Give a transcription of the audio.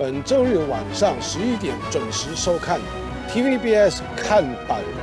本周日晚上十一点准时收看 TVBS 看板。